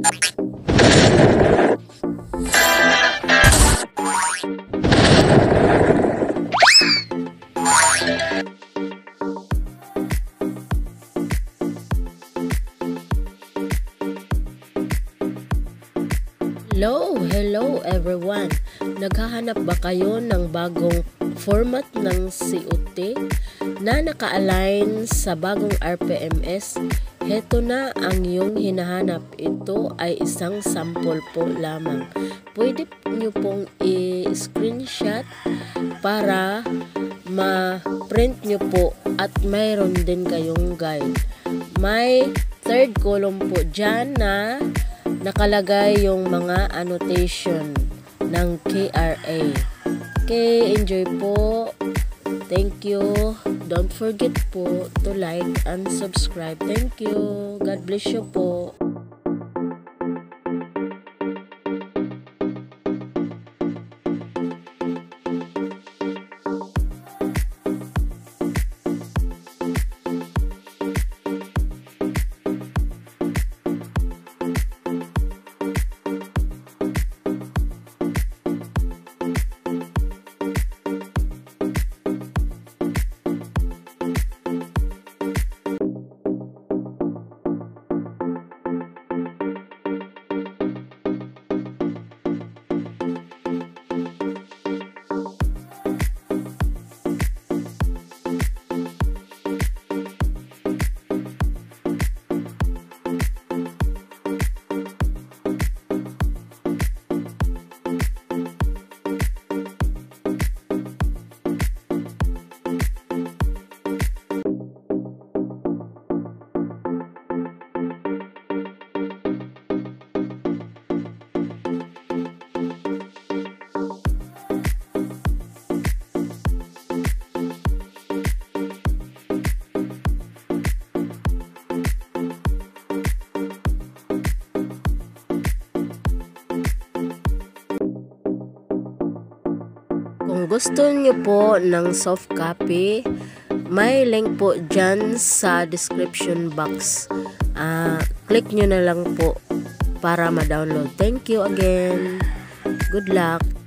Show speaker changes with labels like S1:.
S1: Hello, hello everyone. Naghahanap ba kayo ng bagong format ng COT na naka-align sa bagong RPMS? Heto na ang iyong hinahanap. Ito ay isang sample po lamang. Pwede nyo pong i-screenshot para ma-print nyo po at mayroon din kayong guide. May third column po dyan na nakalagay yung mga annotation ng KRA. Okay, enjoy po. Thank you. Don't forget po to like and subscribe. Thank you. God bless you po. Kung gusto niyo po ng soft copy, may link po dyan sa description box. Uh, click nyo na lang po para ma-download. Thank you again. Good luck.